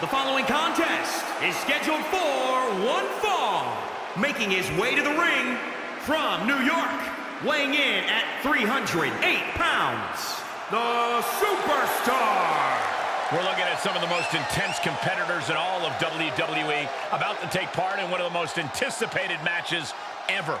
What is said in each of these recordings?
The following contest is scheduled for one fall. Making his way to the ring from New York, weighing in at 308 pounds, the Superstar. We're looking at some of the most intense competitors in all of WWE about to take part in one of the most anticipated matches ever.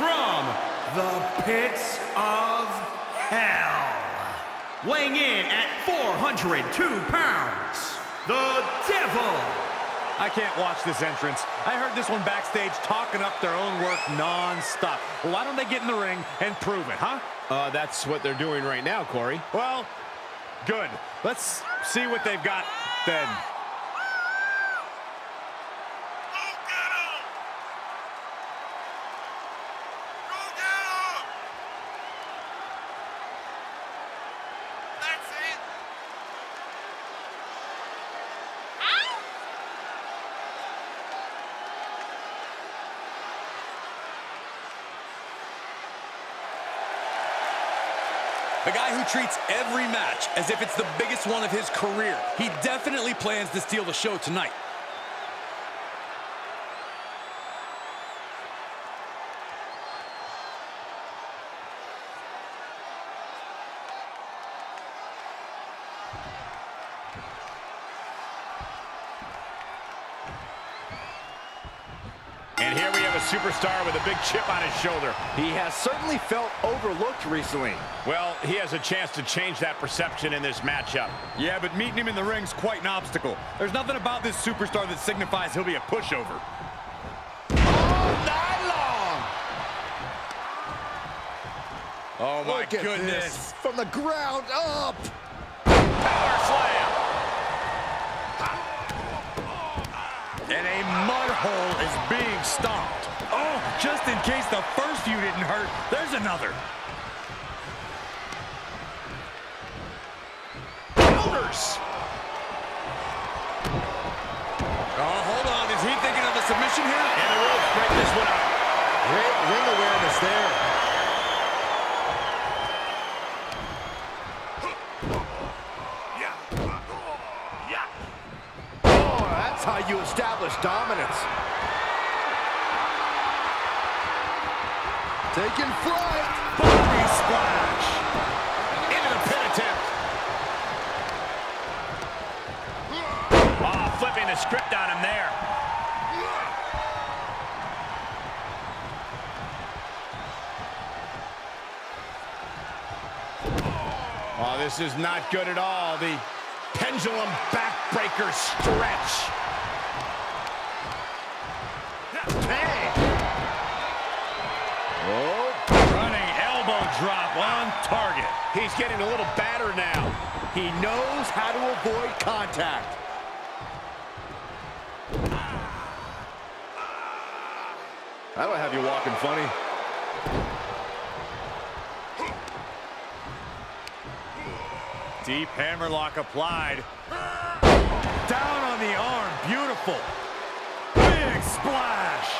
from the pits of hell, weighing in at 402 pounds, the Devil. I can't watch this entrance. I heard this one backstage talking up their own work non-stop. Well, why don't they get in the ring and prove it, huh? Uh, that's what they're doing right now, Corey. Well, good. Let's see what they've got then. A guy who treats every match as if it's the biggest one of his career. He definitely plans to steal the show tonight. And here we have a superstar with a big chip on his shoulder. He has certainly felt overlooked recently. Well, he has a chance to change that perception in this matchup. Yeah, but meeting him in the ring's quite an obstacle. There's nothing about this superstar that signifies he'll be a pushover. All night long. Oh, my Look at goodness. this. From the ground up. Power slam. And a mud hole is being stomped. Oh, just in case the first few didn't hurt, there's another. Counters. Oh, hold on. Is he thinking of a submission here? And the ropes break this one up. Great ring awareness there. Oh, that's how you establish dominance. Taking flight. Body splash. Into the pin attempt. Oh, flipping the script on him there. Oh, this is not good at all. The pendulum backbreaker stretch. Drop on target. He's getting a little battered now. he knows how to avoid contact. I don't have you walking funny. Deep hammerlock applied. Down on the arm. Beautiful. Big splash.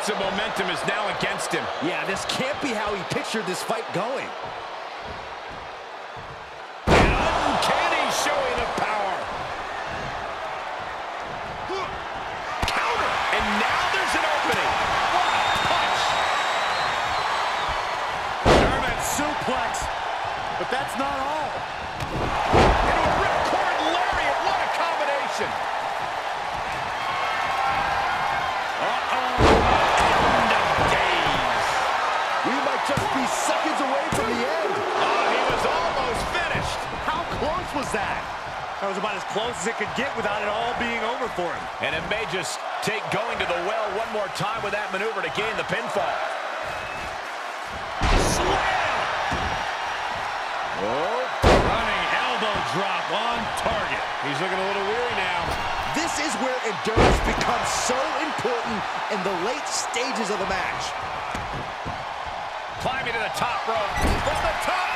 Ounce of momentum is now against him. Yeah, this can't be how he pictured this fight going. An uncanny showing of power. Counter. And now there's an opening. What a punch. German suplex. But that's not all. That was about as close as it could get without it all being over for him. And it may just take going to the well one more time with that maneuver to gain the pinfall. Slam. Oh, running elbow drop on target. He's looking a little weary now. This is where endurance becomes so important in the late stages of the match. Climbing to the top rope. From the top.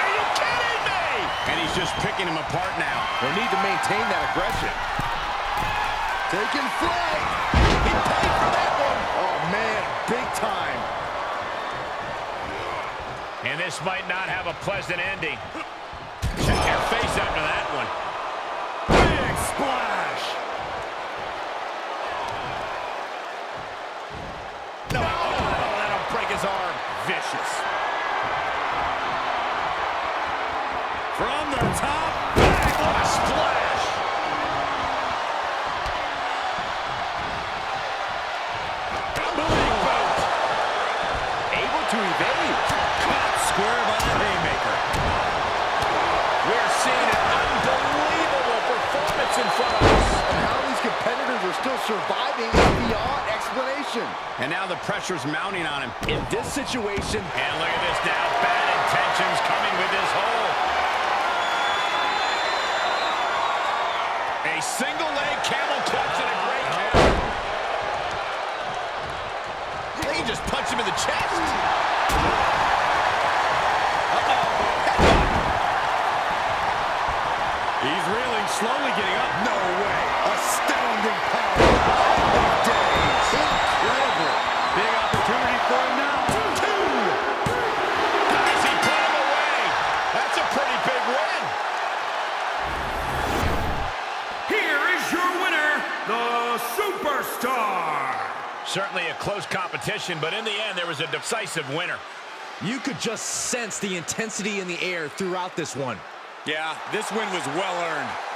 Are you kidding me? And he's just picking him apart now. They need to maintain that aggression. Taking flight. He paid for that one. Oh, man, big time. And this might not have a pleasant ending. Check your face after that one. Big splash. No, oh, oh that'll break his arm. Vicious. Surviving is beyond explanation. And now the pressure's mounting on him. In this situation, And look at this now. Bad intentions coming with this hold. A single leg camel clutch and a great counter. They can just punch him in the chest. He's reeling, slowly getting up. no Superstar. Certainly a close competition, but in the end, there was a decisive winner. You could just sense the intensity in the air throughout this one. Yeah, this win was well earned.